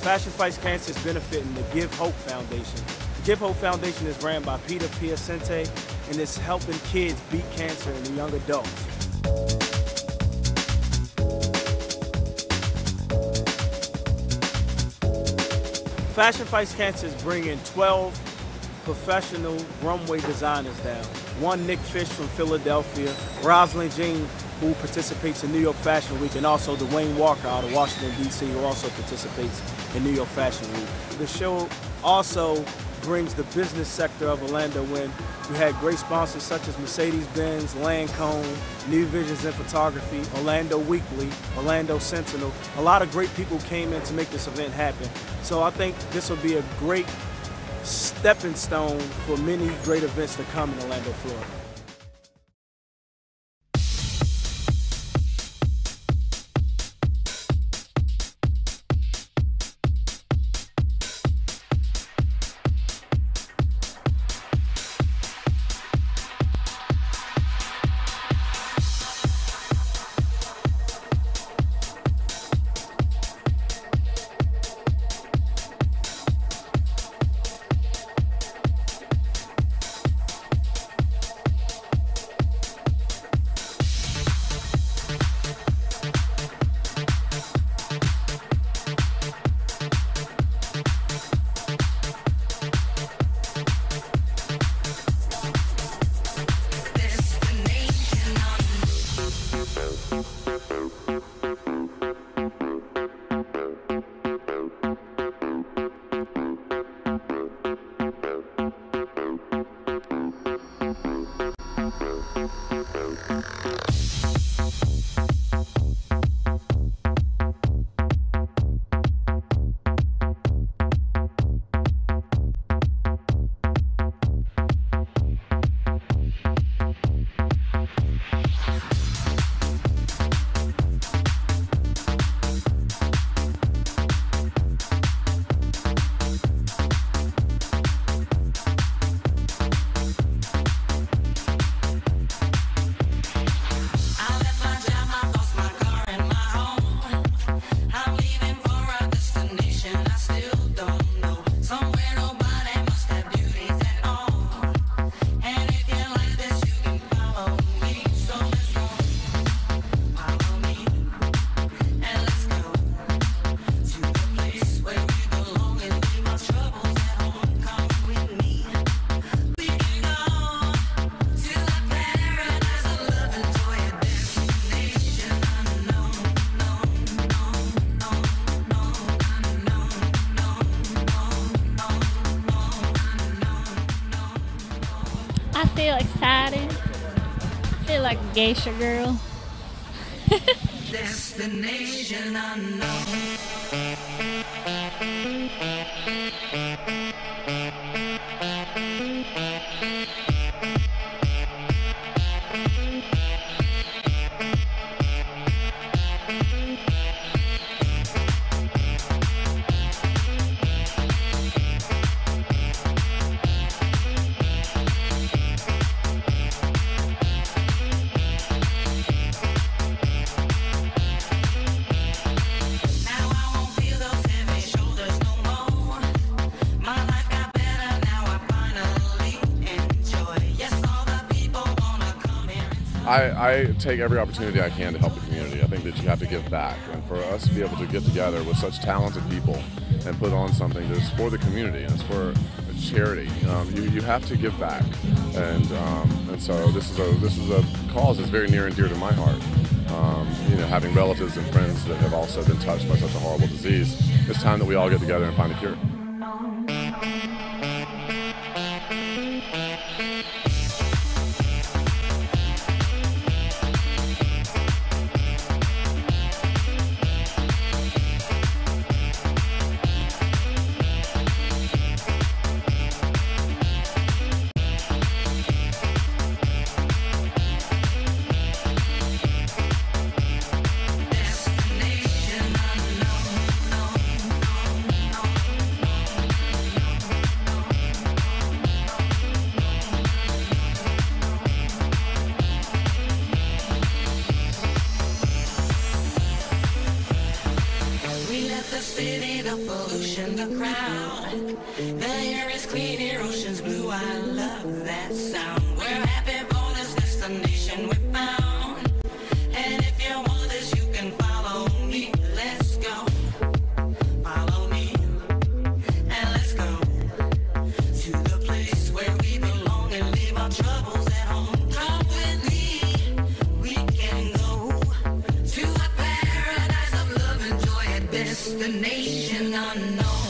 Fashion Fights Cancer is benefiting the Give Hope Foundation. The Give Hope Foundation is ran by Peter Piacente and it's helping kids beat cancer in the young adults. Fashion Fights Cancer is bringing 12 professional runway designers down. One Nick Fish from Philadelphia, Rosalind Jean who participates in New York Fashion Week, and also Dwayne Walker out of Washington, D.C., who also participates in New York Fashion Week. The show also brings the business sector of Orlando when we had great sponsors such as Mercedes-Benz, Lancome, New Visions in Photography, Orlando Weekly, Orlando Sentinel. A lot of great people came in to make this event happen. So I think this will be a great stepping stone for many great events to come in Orlando, Florida. Geisha girl. Destination unknown. I, I take every opportunity I can to help the community. I think that you have to give back. And for us to be able to get together with such talented people and put on something that's for the community and it's for charity, um, you, you have to give back. And, um, and so this is, a, this is a cause that's very near and dear to my heart. Um, you know, having relatives and friends that have also been touched by such a horrible disease, it's time that we all get together and find a cure. The city, the pollution, the crowd. The air is clean, air ocean's blue. I love that sound. We're happy for this destination we found. destination unknown.